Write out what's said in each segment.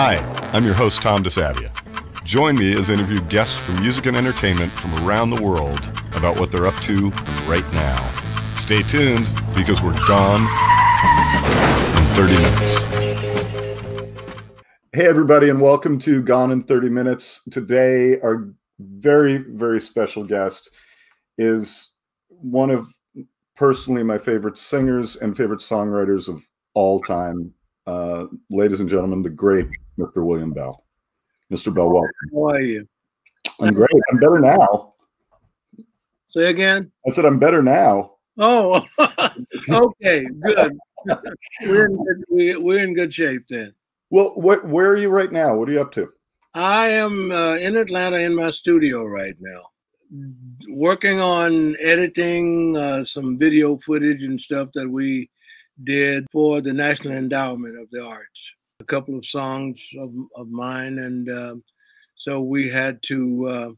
Hi, I'm your host, Tom DeSavia. Join me as I interview guests from music and entertainment from around the world about what they're up to right now. Stay tuned because we're gone in 30 minutes. Hey, everybody, and welcome to Gone in 30 Minutes. Today, our very, very special guest is one of personally my favorite singers and favorite songwriters of all time. Uh, ladies and gentlemen, the great Mr. William Bell. Mr. Bell, welcome. How are you? I'm great. I'm better now. Say again. I said I'm better now. Oh, okay, good. we're in good, we, we're in good shape then. Well, what where are you right now? What are you up to? I am uh, in Atlanta in my studio right now, working on editing uh, some video footage and stuff that we did for the National Endowment of the Arts. A couple of songs of, of mine, and uh, so we had to uh,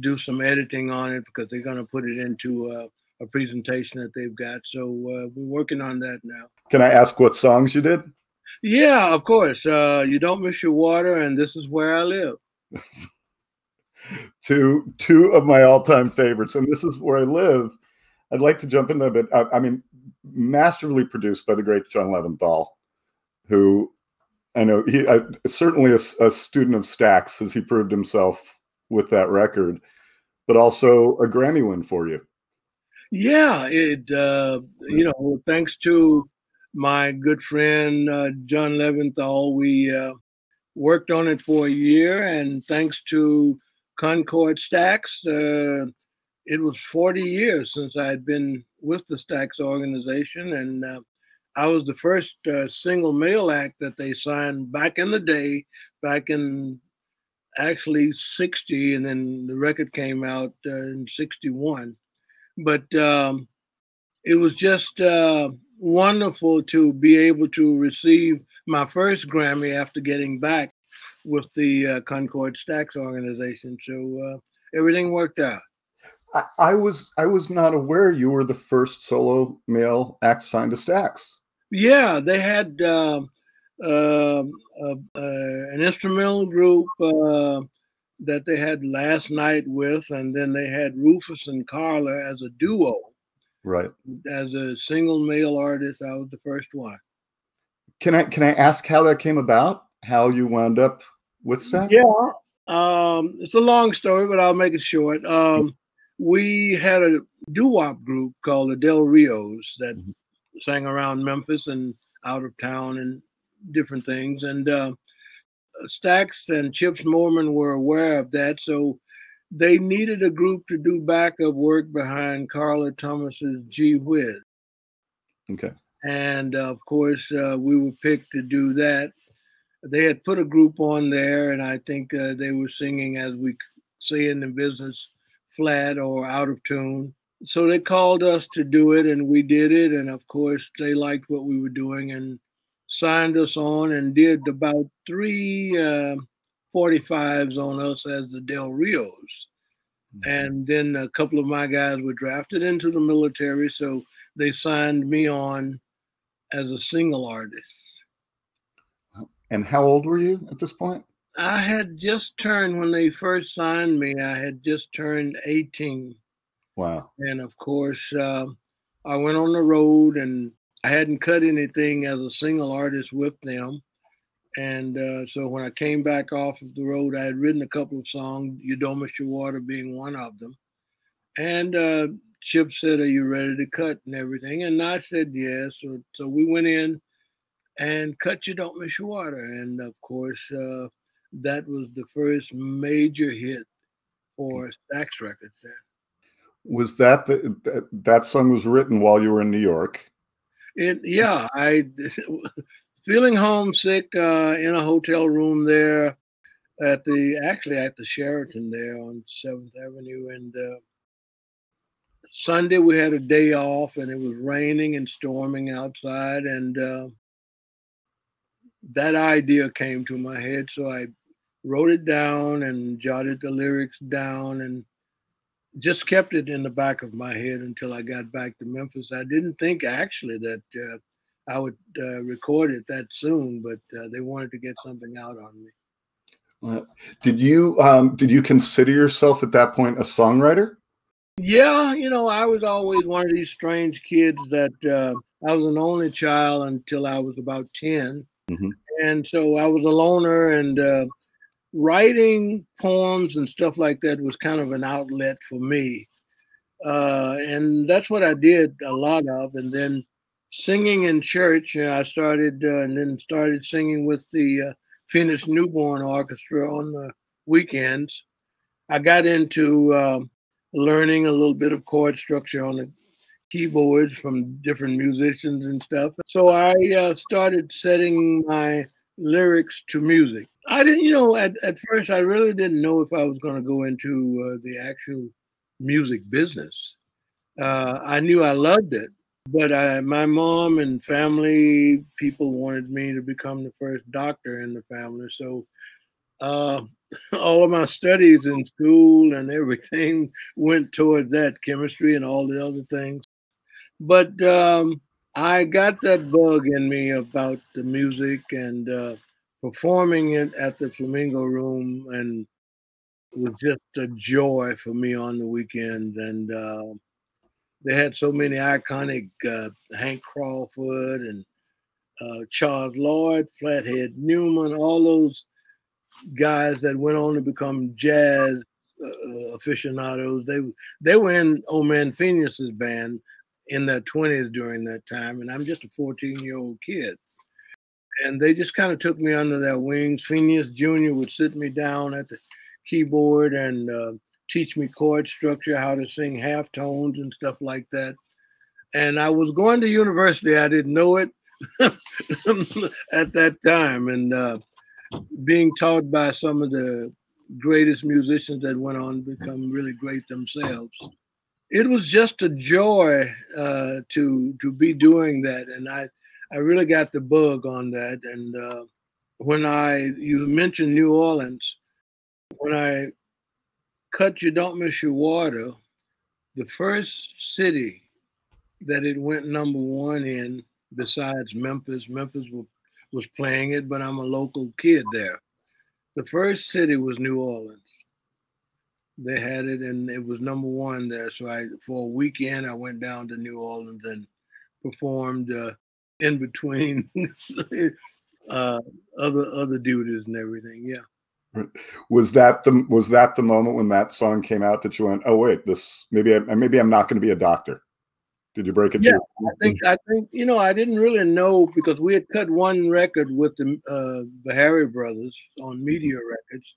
do some editing on it because they're going to put it into uh, a presentation that they've got. So uh, we're working on that now. Can I ask what songs you did? Yeah, of course. Uh, you don't miss your water, and this is where I live. two two of my all-time favorites, and this is where I live. I'd like to jump into a bit. I, I mean, masterfully produced by the great John Leventhal, who I know he I, certainly a, a, student of Stax as he proved himself with that record, but also a Grammy win for you. Yeah, it uh, you know thanks to my good friend uh, John Leventhal, we uh, worked on it for a year, and thanks to Concord Stax, uh, it was 40 years since I had been with the Stax organization, and uh, I was the first uh, single male act that they signed back in the day, back in actually 60, and then the record came out uh, in 61. But um, it was just uh, wonderful to be able to receive my first Grammy after getting back with the uh, Concord Stax organization. So uh, everything worked out. I, I was I was not aware you were the first solo male act signed to Stax. Yeah, they had uh, uh, uh, an instrumental group uh, that they had last night with, and then they had Rufus and Carla as a duo. Right. As a single male artist, I was the first one. Can I can I ask how that came about? How you wound up with Stax? Yeah. Um, it's a long story, but I'll make it short. Um, we had a doo-wop group called the Del Rios that mm-hmm. Sang around Memphis and out of town and different things. And uh, Stax and Chips Moman were aware of that, so they needed a group to do backup work behind Carla Thomas's Gee Whiz. Okay. And uh, of course, uh, we were picked to do that. They had put a group on there, and I think uh, they were singing, as we say in the business, flat or out of tune. So they called us to do it, and we did it. And of course, they liked what we were doing and signed us on and did about three uh, 45s on us as the Del Rios. Mm-hmm. And then a couple of my guys were drafted into the military, so they signed me on as a single artist. And how old were you at this point? I had just turned when they first signed me. I had just turned 18. Wow. And of course, uh, I went on the road and I hadn't cut anything as a single artist with them. And uh, so when I came back off of the road, I had written a couple of songs, You Don't Miss Your Water being one of them. And uh, Chip said, Are you ready to cut and everything? And I said, Yes. So, so we went in and cut You Don't Miss Your Water. And of course, uh, that was the first major hit for Stax Records then. Was that the that, song was written while you were in New York? It yeah, I feeling homesick uh, in a hotel room there at the actually at the Sheraton there on Seventh Avenue, and uh, Sunday we had a day off, and it was raining and storming outside, and uh, that idea came to my head, so I wrote it down and jotted the lyrics down and just kept it in the back of my head until I got back to Memphis. I didn't think actually that uh, I would uh, record it that soon, but uh, they wanted to get something out on me. Did you um, did you consider yourself at that point a songwriter? Yeah, you know, I was always one of these strange kids that uh, I was an only child until I was about 10. Mm-hmm. And so I was a loner, and uh, writing poems and stuff like that was kind of an outlet for me. Uh, and that's what I did a lot of. And then singing in church, I started uh, and then started singing with the uh, Phineas Newborn Orchestra on the weekends. I got into um, learning a little bit of chord structure on the keyboards from different musicians and stuff. So I uh, started setting my lyrics to music. I didn't, you know, at, at first I really didn't know if I was going to go into uh, the actual music business. Uh, I knew I loved it, but I, my mom and family people wanted me to become the first doctor in the family. So uh, all of my studies in school and everything went toward that chemistry and all the other things. But um, I got that bug in me about the music and uh, performing it at the Flamingo Room, and was just a joy for me on the weekend. And uh, they had so many iconic uh, Hank Crawford and uh, Charles Lloyd, Fathead Newman, all those guys that went on to become jazz uh, aficionados. They they were in Old Man Phineas's band in their 20s during that time, and I'm just a 14 year old kid. And they just kind of took me under their wings. Phineas Jr. would sit me down at the keyboard and uh, teach me chord structure, how to sing half tones and stuff like that. And I was going to university. I didn't know it at that time. And uh, being taught by some of the greatest musicians that went on to become really great themselves. It was just a joy uh, to to be doing that, and I I really got the bug on that. And uh, when I you mentioned New Orleans, when I cut you don't miss your water, the first city that it went number one in besides Memphis, Memphis was was playing it, but I'm a local kid there. The first city was New Orleans. They had it, and it was number one there. So I, for a weekend, I went down to New Orleans and performed uh, in between uh, other other duties and everything. Yeah. Was that the was that the moment when that song came out that you went, oh wait, this maybe I, maybe I'm not going to be a doctor. Did you break it? Yeah, I think I think you know I didn't really know because we had cut one record with the uh, the Bihari Brothers on Meteor Records,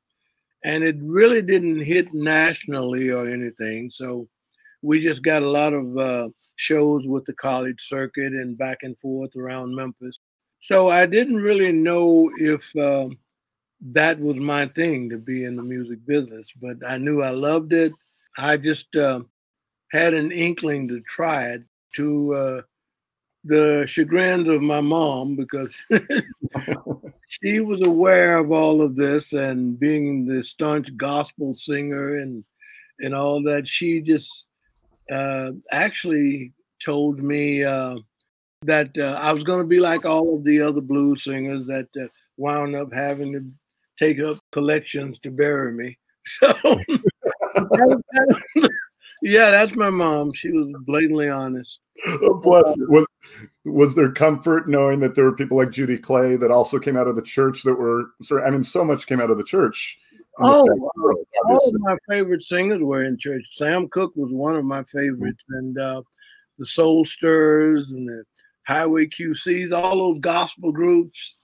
and it really didn't hit nationally or anything. So we just got a lot of uh, shows with the college circuit and back and forth around Memphis. So I didn't really know if uh, that was my thing to be in the music business, but I knew I loved it. I just uh, had an inkling to try it to uh, the chagrin of my mom because she was aware of all of this and being the staunch gospel singer and and all that she just uh, actually told me uh, that uh, I was going to be like all of the other blues singers that uh, wound up having to take up collections to bury me. So yeah, that's my mom. She was blatantly honest. Oh, bless you. Was, was there comfort knowing that there were people like Judy Clay that also came out of the church that were sorry, I mean, so much came out of the church. Oh, world, all of my favorite singers were in church. Sam Cooke was one of my favorites, mm-hmm. and uh, the Soul Stirrers and the Highway QCs, all those gospel groups.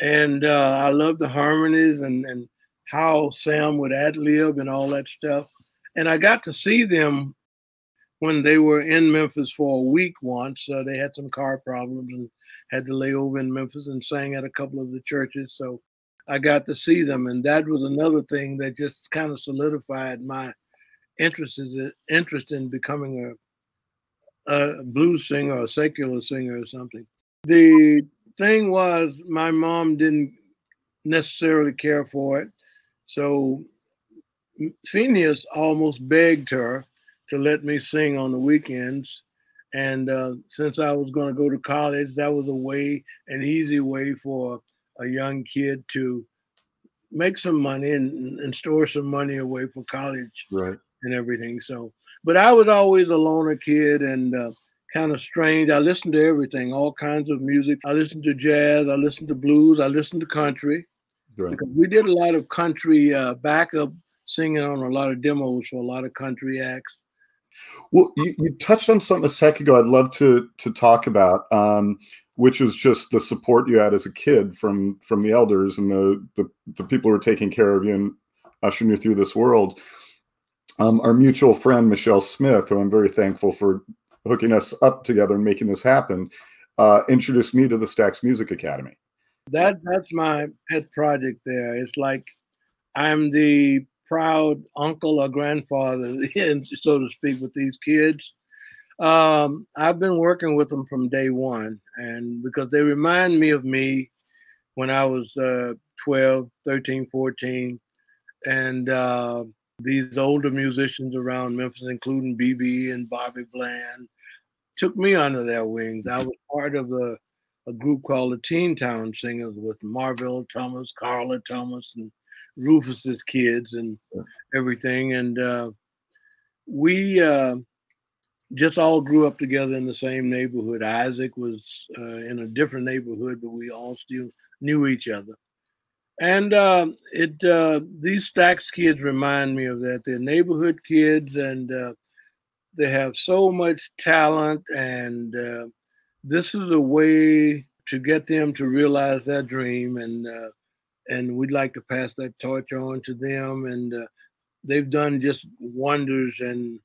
And uh, I love the harmonies and, and how Sam would ad lib and all that stuff. And I got to see them when they were in Memphis for a week once. Uh, they had some car problems and had to lay over in Memphis and sang at a couple of the churches. So I got to see them, and that was another thing that just kind of solidified my interest in, interest in becoming a, a blues singer, a secular singer, or something. The thing was, my mom didn't necessarily care for it, so Phineas almost begged her to let me sing on the weekends. And uh, since I was going to go to college, that was a way, an easy way for a young kid to make some money and, and store some money away for college right. and everything. So, but I was always a loner kid and uh, kind of strange. I listened to everything, all kinds of music. I listened to jazz, I listened to blues, I listened to country. Right. Because we did a lot of country uh, backup singing on a lot of demos for a lot of country acts. Well, you, you touched on something a second ago. I'd love to to talk about, um, which is just the support you had as a kid from from the elders and the the, the people who are taking care of you and ushering you through this world. Um, our mutual friend Michelle Smith, who I'm very thankful for hooking us up together and making this happen, uh, introduced me to the Stax Music Academy. That that's my pet project. There, it's like I'm the proud uncle or grandfather, so to speak, with these kids. Um, I've been working with them from day one, and because they remind me of me when I was uh, 12, 13, 14, and uh, these older musicians around Memphis, including BB and Bobby Bland, took me under their wings. I was part of a, a group called the Teen Town Singers with Marvell Thomas, Carla Thomas, and Rufus's kids and everything. And uh, we uh, just all grew up together in the same neighborhood. Isaac was uh, in a different neighborhood, but we all still knew each other. And uh, it uh, these Stax kids remind me of that. They're neighborhood kids, and uh, they have so much talent. And this is a way to get them to realize their dream and and we'd like to pass that torch on to them. And uh, they've done just wonders. And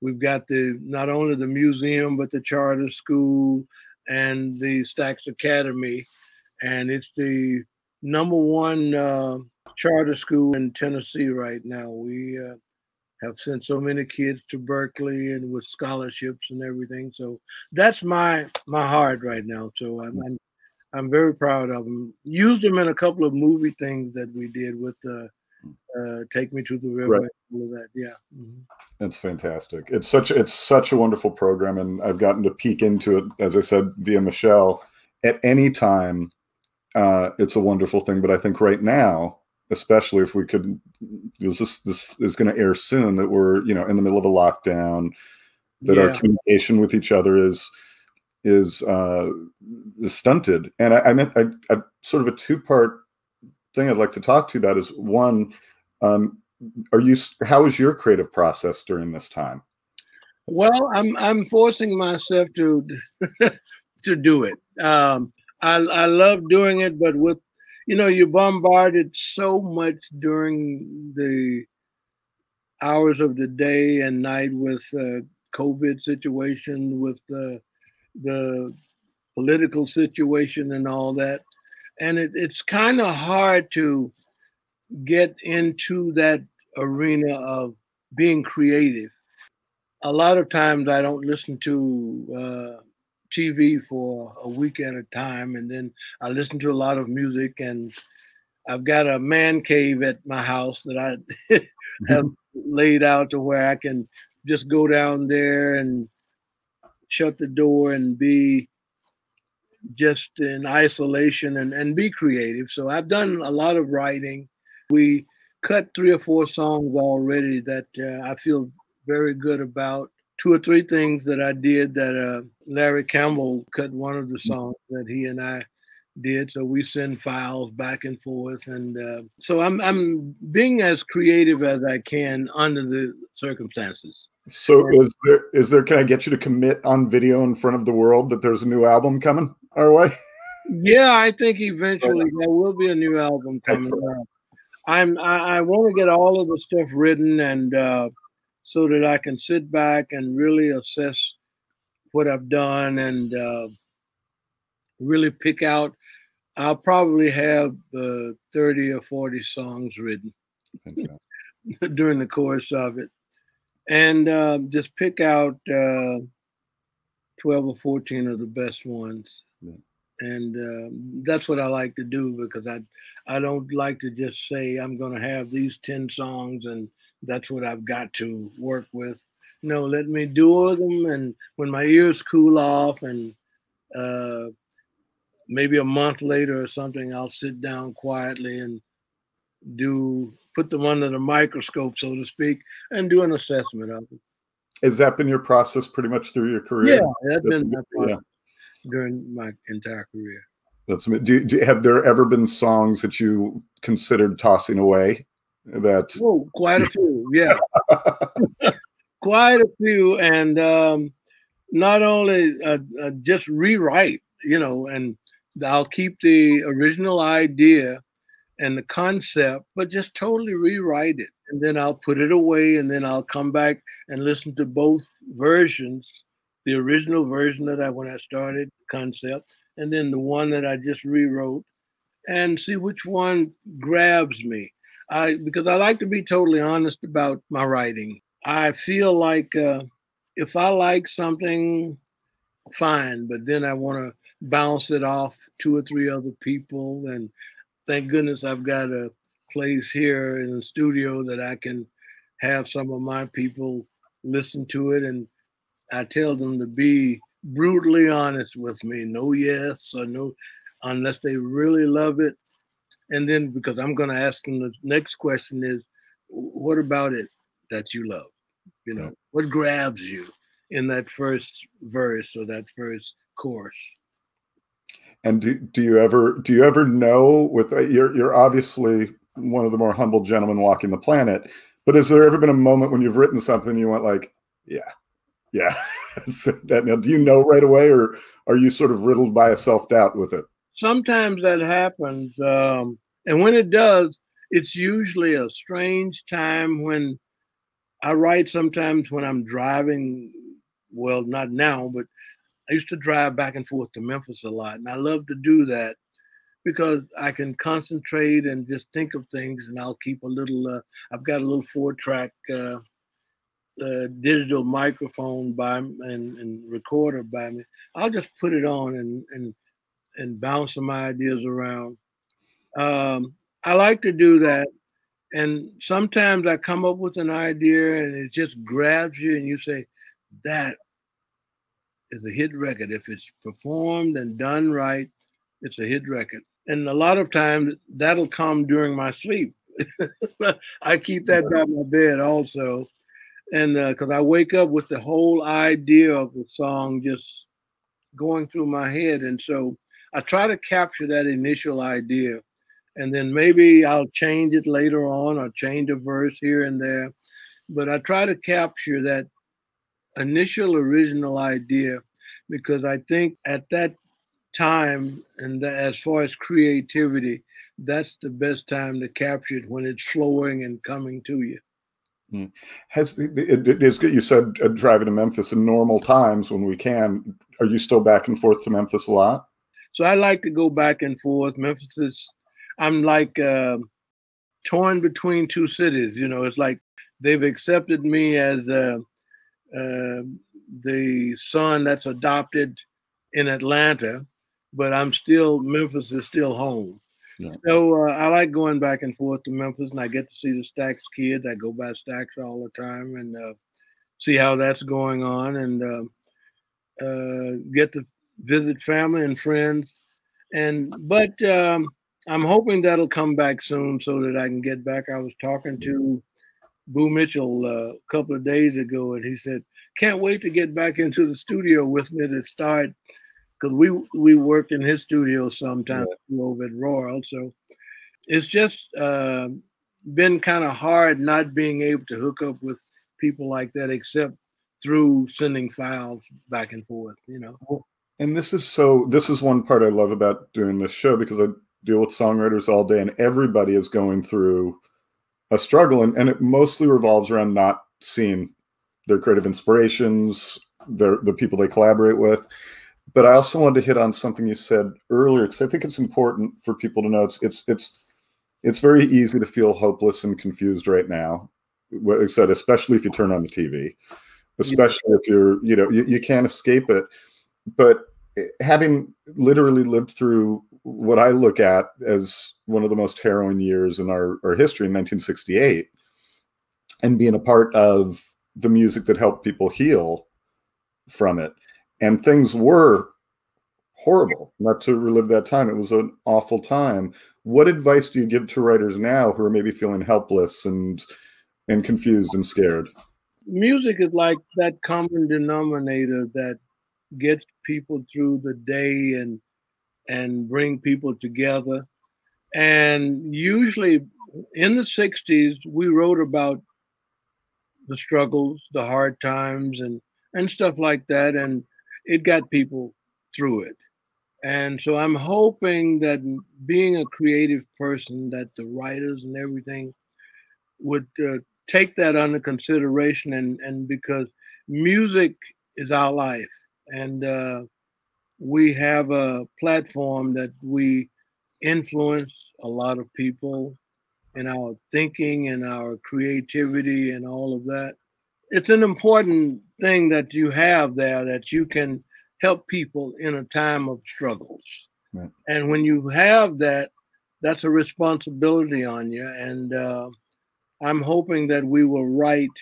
we've got the not only the museum but the charter school and the Stax Academy, and it's the number one uh, charter school in Tennessee right now. We uh, have sent so many kids to Berklee and with scholarships and everything. So that's my my heart right now. So I'm, I'm I'm very proud of them. Used them in a couple of movie things that we did with uh, uh, "Take Me to the River" right. all of that. Yeah, mm-hmm. it's fantastic. It's such it's such a wonderful program, and I've gotten to peek into it, as I said, via Michelle. At any time, uh, it's a wonderful thing. But I think right now, especially if we could, this this is going to air soon. That we're you know in the middle of a lockdown. That yeah. our communication with each other is is uh, is stunted. And I, I meant I, I, sort of a two part thing I'd like to talk to you about is one, um, are you how is your creative process during this time? Well, I'm I'm forcing myself to to do it. Um, I I love doing it, but with you know you're bombarded so much during the hours of the day and night with uh, COVID situation, with uh, the political situation and all that. And it, it's kind of hard to get into that arena of being creative. A lot of times I don't listen to uh, TV for a week at a time, and then I listen to a lot of music. And I've got a man cave at my house that I have laid out to where I can just go down there and shut the door and be just in isolation and, and be creative. So I've done a lot of writing. We cut three or four songs already that uh, I feel very good about. Two or three things that I did that uh, Larry Campbell cut one of the songs that he and I did. So we send files back and forth, and uh, so I'm I'm being as creative as I can under the circumstances. So is there is there can I get you to commit on video in front of the world that there's a new album coming our way? Yeah, I think eventually there will be a new album coming out. I'm I, I want to get all of the stuff written and uh, so that I can sit back and really assess what I've done and uh, really pick out. I'll probably have uh, 30 or 40 songs written during the course of it and uh, just pick out uh, 12 or 14 of the best ones. Yeah. And uh, that's what I like to do because I, I don't like to just say I'm going to have these 10 songs and that's what I've got to work with. no let me do them. And when my ears cool off and uh, maybe a month later or something, I'll sit down quietly and do put them under the microscope, so to speak, and do an assessment of them. Has that been your process pretty much through your career? Yeah, that's been my process yeah. during my entire career. That's do, do, have there ever been songs that you considered tossing away? That oh, quite a few, yeah, quite a few, and um, not only uh, uh, just rewrite, you know, and I'll keep the original idea and the concept, but just totally rewrite it. And then I'll put it away and then I'll come back and listen to both versions the original version that I, when I started concept, and then the one that I just rewrote and see which one grabs me. I, because I like to be totally honest about my writing. I feel like uh, if I like something, fine, but then I want to bounce it off two or three other people and thank goodness I've got a place here in the studio that I can have some of my people listen to it. And I tell them to be brutally honest with me no yes or no, unless they really love it. And then because I'm going to ask them the next question is, what about it that you love? You know, what grabs you in that first verse or that first chorus? And do, do you ever do you ever know with uh, you're you're obviously one of the more humble gentlemen walking the planet, but has there ever been a moment when you've written something you went like, yeah, yeah, that, now, do you know right away, or are you sort of riddled by a self doubt with it? Sometimes that happens, um, and when it does, it's usually a strange time when I write. Sometimes when I'm driving, well, not now, but I used to drive back and forth to Memphis a lot, and I love to do that because I can concentrate and just think of things, and I'll keep a little. Uh, I've got a little four-track uh, uh, digital microphone by and, and recorder by me. I'll just put it on and and and bounce some ideas around. Um, I like to do that, and sometimes I come up with an idea and it just grabs you, and you say, "That is a hit record. If it's performed and done right, it's a hit record. And a lot of times that'll come during my sleep. I keep that by my bed also. And because uh, I wake up with the whole idea of the song just going through my head. And so I try to capture that initial idea. And then maybe I'll change it later on or change a verse here and there. But I try to capture that initial original idea because I think at that time, and that as far as creativity, that's the best time to capture it when it's flowing and coming to you. Hmm. Has it, it is good you said uh, driving to Memphis in normal times when we can? Are you still back and forth to Memphis a lot? So I like to go back and forth. Memphis is, I'm like uh, torn between two cities. You know, it's like they've accepted me as a, uh, the son that's adopted in Atlanta, but I'm still Memphis is still home. Yeah. So uh, I like going back and forth to Memphis, and I get to see the Stax kids. I go by Stax all the time and uh, see how that's going on, and uh, uh get to visit family and friends. And but um, I'm hoping that'll come back soon so that I can get back. I was talking to Boo Mitchell uh, a couple of days ago, and he said can't wait to get back into the studio with me to start because we we worked in his studio sometimes yeah. over at Royal. So it's just uh, been kind of hard not being able to hook up with people like that, except through sending files back and forth. You know. And this is so. This is one part I love about doing this show because I deal with songwriters all day, and everybody is going through a struggle, and, and it mostly revolves around not seeing their creative inspirations, their the people they collaborate with. But I also wanted to hit on something you said earlier because I think it's important for people to know it's it's it's it's very easy to feel hopeless and confused right now. What I said, especially if you turn on the TV, especially yeah. if you're you know you, you can't escape it. But eh, having literally lived through what I look at as one of the most harrowing years in our, our history in 1968 and being a part of the music that helped people heal from it. And things were horrible. Not to relive that time, it was an awful time. What advice do you give to writers now who are maybe feeling helpless and and confused and scared? Music is like that common denominator that gets people through the day and and bring people together. And usually in the 60s, we wrote about the struggles, the hard times, and and stuff like that, and it got people through it. And so I'm hoping that being a creative person, that the writers and everything would uh, take that under consideration, and and because music is our life, and uh, we have a platform that we influence a lot of people in our thinking and our creativity and all of that. It's an important thing that you have there that you can help people in a time of struggles. Right. And when you have that, that's a responsibility on you. And uh, I'm hoping that we will write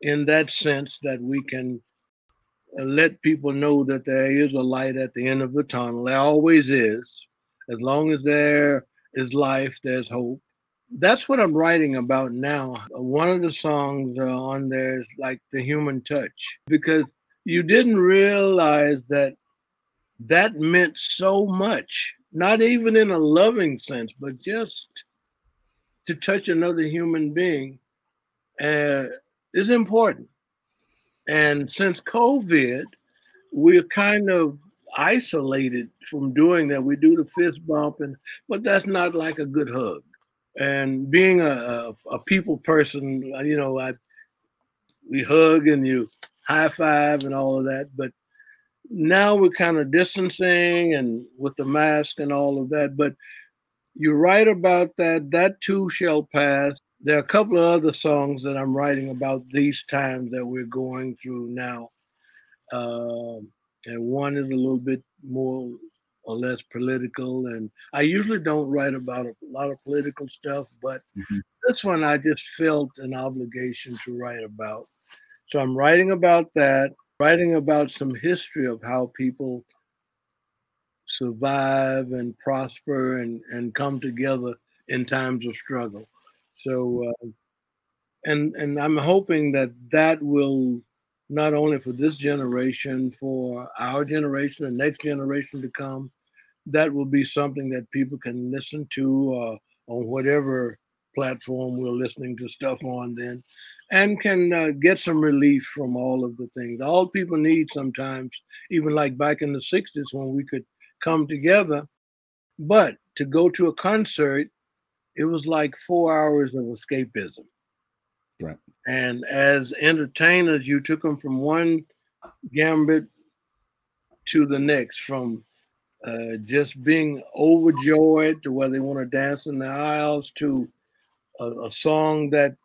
in that sense that we can let people know that there is a light at the end of the tunnel. There always is. As long as there is life, there's hope that's what I'm writing about now. One of the songs on there is like the human touch because you didn't realize that that meant so much, not even in a loving sense, but just to touch another human being uh, is important. And since COVID, we're kind of isolated from doing that. We do the fist bump, and but that's not like a good hug and being a, a, a, people person, you know, I we hug and you high five and all of that. But now we're kind of distancing and with the mask and all of that. But you're right about that. That too shall pass. There are a couple of other songs that I'm writing about these times that we're going through now. Uh, and one is a little bit more or less political. And I usually don't write about a lot of political stuff, but mm-hmm. this one I just felt an obligation to write about. So I'm writing about that, writing about some history of how people survive and prosper and, and come together in times of struggle. So, uh, and and I'm hoping that that will not only for this generation, for our generation, the next generation to come, that will be something that people can listen to uh, on whatever platform we're listening to stuff on then and can uh, get some relief from all of the things. All people need sometimes even like back in the 60s when we could come together but to go to a concert it was like four hours of escapism right and as entertainers, you took them from one gambit to the next, from uh, just being overjoyed to where they want to dance in the aisles to a, a song that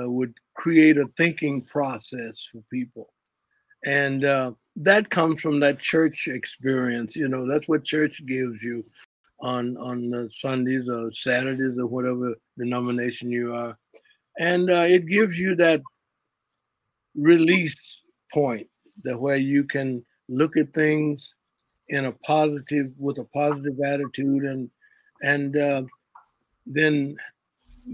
uh, would create a thinking process for people. And uh, that comes from that church experience. You know, that's what church gives you on on Sundays or Saturdays or whatever denomination you are. And uh, it gives you that release point that where you can look at things in a positive with a positive attitude and and uh, then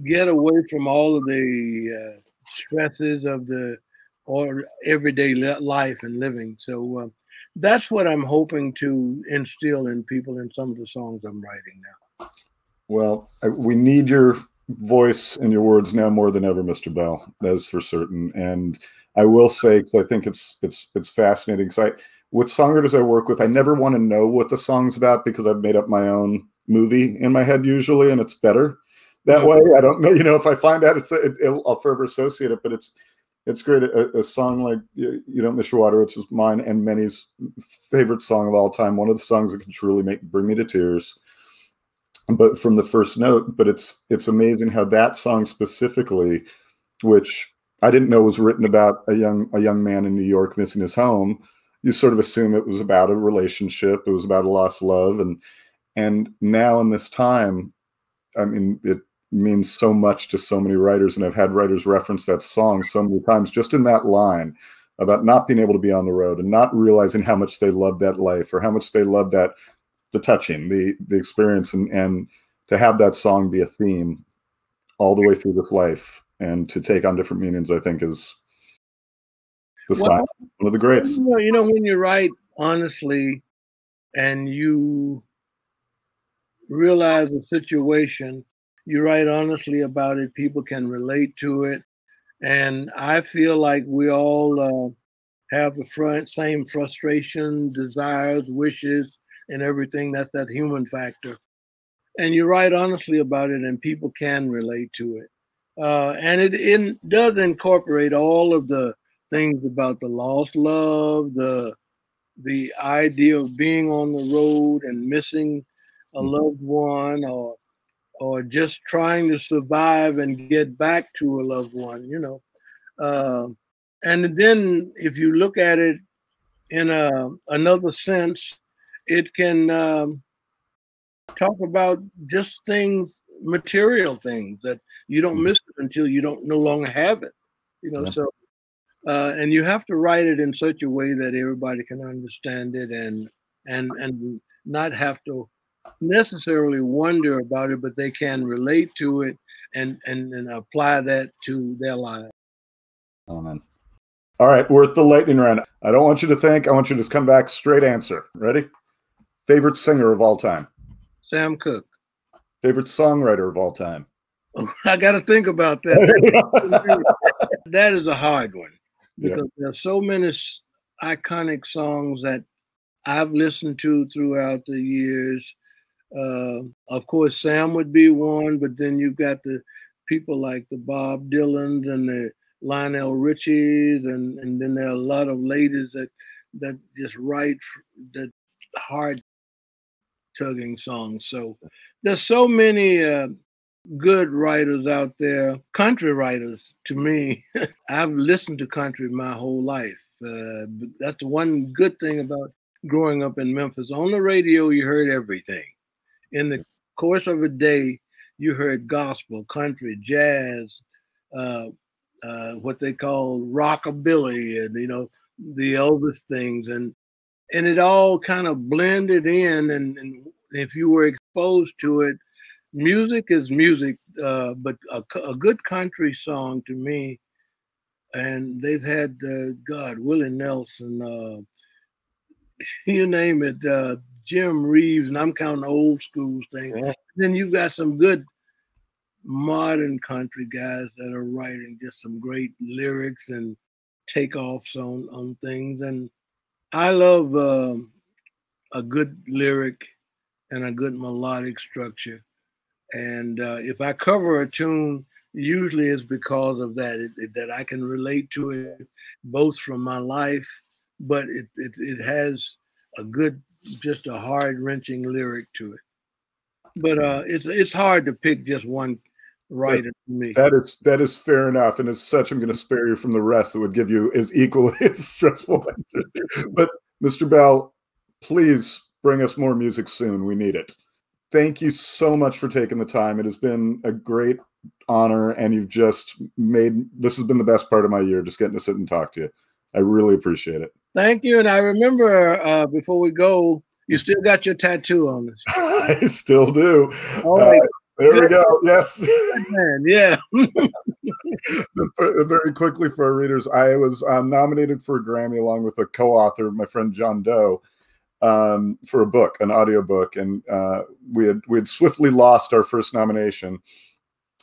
get away from all of the uh, stresses of the or everyday life and living. So uh, that's what i'm hoping to instill in people in some of the songs i'm writing now well we need your voice and your words now more than ever, Mr. Bell. That is for certain. And I will say, because I think it's it's it's fascinating. Because I, with songwriters I work with, I never want to know what the song's about because I've made up my own movie in my head usually, and it's better that way. I don't know, you know, if I find out, it's it, I'll forever associate it. But it's it's great. A, a song like you, know, your water, which is mine and many's favorite song of all time. One of the songs that can truly make bring me to tears but from the first note but it's it's amazing how that song specifically which i didn't know was written about a young a young man in new york missing his home you sort of assume it was about a relationship it was about a lost love and and now in this time i mean it means so much to so many writers, and I've had writers reference that song so many times just in that line about not being able to be on the road and not realizing how much they love that life or how much they love that the touching, the the experience, and and to have that song be a theme all the way through this life and to take on different meanings, I think is the well, style, one of the greats. You know, you know, when you write honestly and you realize the situation, you write honestly about it, people can relate to it. And I feel like we all uh, have the front, same frustration, desires, wishes, and everything. That's that human factor. And you write honestly about it, and people can relate to it. Uh, and it in, does incorporate all of the things about the lost love, the the idea of being on the road and missing a mm-hmm. loved one, or or just trying to survive and get back to a loved one. You know, uh, and then if you look at it in a another sense, it can um, talk about just things, material things that you don't mm-hmm. miss it until you don't no longer have it. You know, yeah. so uh, and you have to write it in such a way that everybody can understand it and and and not have to necessarily wonder about it, but they can relate to it and and, and apply that to their lives. Amen. All right, we're at the lightning round. I don't want you to think. I want you to just come back straight answer. Ready? Favorite singer of all time? Sam Cooke. Favorite songwriter of all time? I got to think about that. that is a hard one because yeah. there's so many iconic songs that I've listened to throughout the years. Uh, of course, Sam would be one, but then you've got the people like the Bob Dylans and the Lionel Richies, and and then there are a lot of ladies that that just write that hard tugging songs. So there's so many uh, good writers out there, country writers to me. I've listened to country my whole life. Uh, that's the one good thing about growing up in Memphis. On the radio, you heard everything. In the course of a day, you heard gospel, country, jazz, uh, uh, what they call rockabilly, and you know the Elvis things, and and it all kind of blended in. And, and if you were exposed to it, music is music, uh, but a, a, good country song to me, and they've had uh, God, Willie Nelson, uh, you name it, uh, Jim Reeves, and I'm counting old school things. Yeah. Then you've got some good modern country guys that are writing just some great lyrics and takeoffs on on things, and I love uh, a good lyric and a good melodic structure. And uh, if I cover a tune, usually it's because of that, it, it, that I can relate to it both from my life, but it, it, it has a good, just a hard wrenching lyric to it. But uh, it's it's hard to pick just one writer to me. That is that is fair enough, and as such, I'm going to spare you from the rest that would give you as equally as stressful answers. But Mr. Bell, please bring us more music soon. We need it thank you so much for taking the time. It has been a great honor, and you've just made this has been the best part of my year, just getting to sit and talk to you. I really appreciate it. Thank you. And I remember uh, before we go, you still got your tattoo on. I still do. Oh, uh, there we go. Yes. Man, yeah. Very quickly for our readers, I was um, nominated for a Grammy along with a co-author, my friend John Doe, um, for a book, an audiobook, and uh, we had we had swiftly lost our first nomination.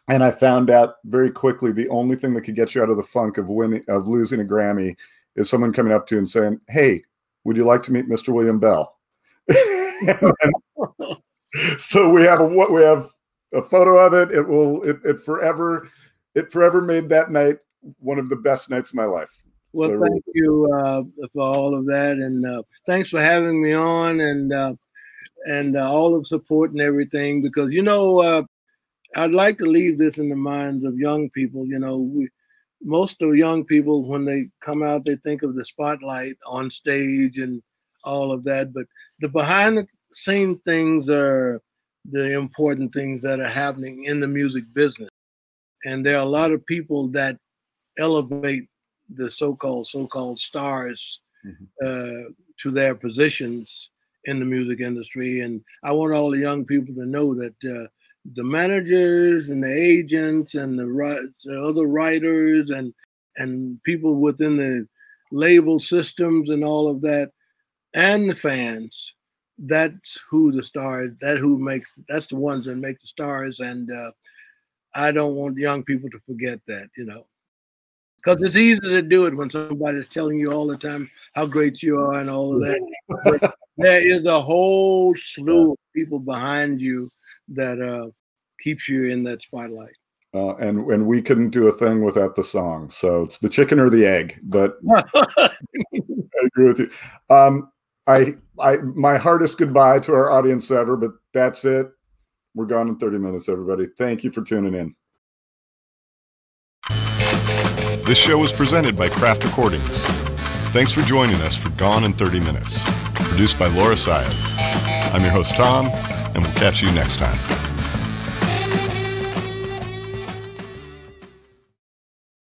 And I found out very quickly the only thing that could get you out of the funk of winning of losing a Grammy is someone coming up to you and saying, "Hey, would you like to meet Mr. William Bell?" so we have a what we have a photo of it. It will it, it forever it forever made that night one of the best nights of my life. Well, so, thank you uh, for all of that, and uh, thanks for having me on, and uh, and uh, all of support and everything. Because you know, uh, I'd like to leave this in the minds of young people. You know, we, most of young people when they come out, they think of the spotlight on stage and all of that, but the behind the scene things are the important things that are happening in the music business. And there are a lot of people that elevate the so-called so-called stars mm-hmm. uh, to their positions in the music industry. And I want all the young people to know that uh, the managers and the agents and the, the other writers and and people within the label systems and all of that, and the fans. That's who the stars. That who makes. That's the ones that make the stars. And uh, I don't want young people to forget that. You know, because it's easy to do it when somebody's telling you all the time how great you are and all of that. there is a whole slew of people behind you that uh, keeps you in that spotlight. Uh, and and we couldn't do a thing without the song. So it's the chicken or the egg. But I agree with you. Um, I I my hardest goodbye to our audience ever. But that's it. We're gone in 30 minutes, everybody. Thank you for tuning in. This show was presented by Craft Recordings. Thanks for joining us for Gone in 30 Minutes, produced by Laura Sáez. I'm your host, Tom, and we'll catch you next time.